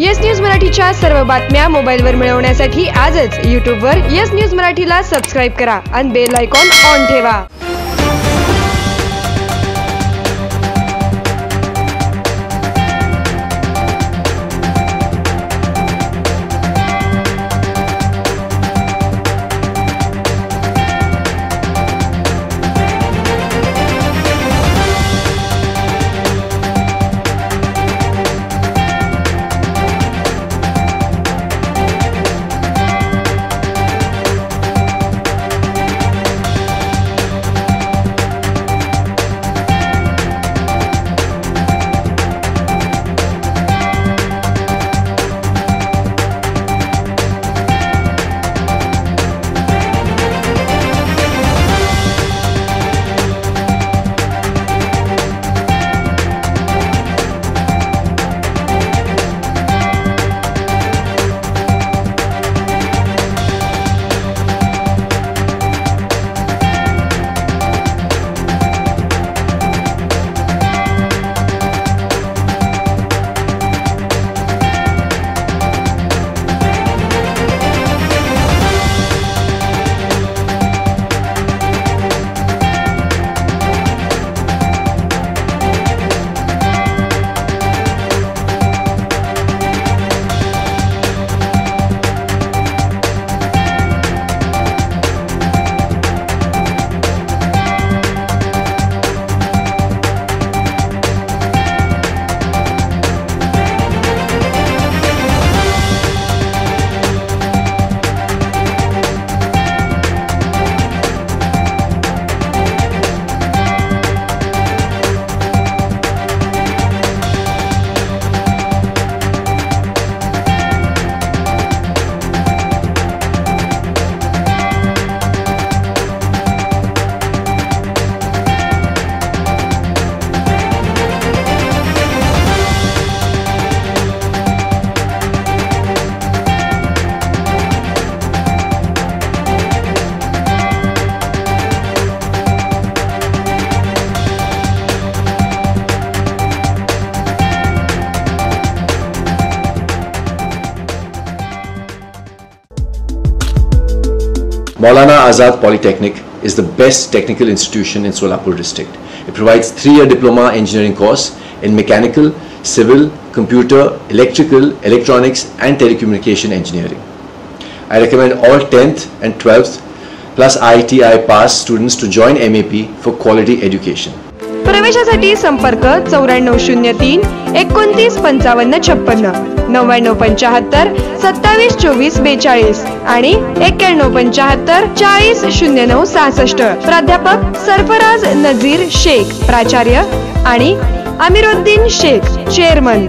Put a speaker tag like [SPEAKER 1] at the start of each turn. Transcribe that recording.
[SPEAKER 1] Yes news मराठीच्या सर्व बातम्या मोबाईलवर मिळवण्यासाठी आजच यूट्यूबवर येस न्यूज मराठीला सबस्क्राईब करा आणि बेल आयकॉन ऑन ठेवा.
[SPEAKER 2] Maulana Azad Polytechnic is the best technical institution in Solapur district. It provides three-year diploma engineering course in mechanical, civil, computer, electrical, electronics and telecommunication engineering. I recommend all 10th and 12th plus IITI pass students to join MAP for quality education.
[SPEAKER 1] प्रवेशासाठी संपर्क चौऱ्याण्णव शून्य तीन एकोणतीस पंचावन्न छप्पन्न नव्याण्णव पंचाहत्तर सत्तावीस चोवीस बेचाळीस आणि एक्क्याण्णव पंचाहत्तर चाळीस शून्य नऊ सहासष्ट. प्राध्यापक सरफराज नझीर शेख प्राचार्य आणि अमिरुद्दीन शेख चेअरमन